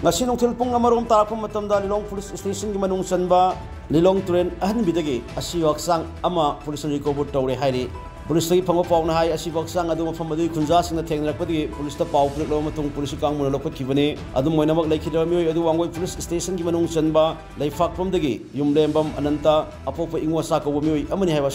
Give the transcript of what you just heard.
nga sinong tilpong nga marom tarapong matamda lilong police station gimanungsan ba lilong tren ahan bidagi asiyuak sang ama police recover tawre hairi lagi pangwa pau na hai asi waksang adu mafam adu khunja sing na thengrak padi police ta pau prik lo matung police kang mun lokot kibani adu moina mak laiki da mioi adu wangoi police station gi manung chanba laifak pom dagi yum lembam ananta apok pa ingwa sa ko mioi amani hai wa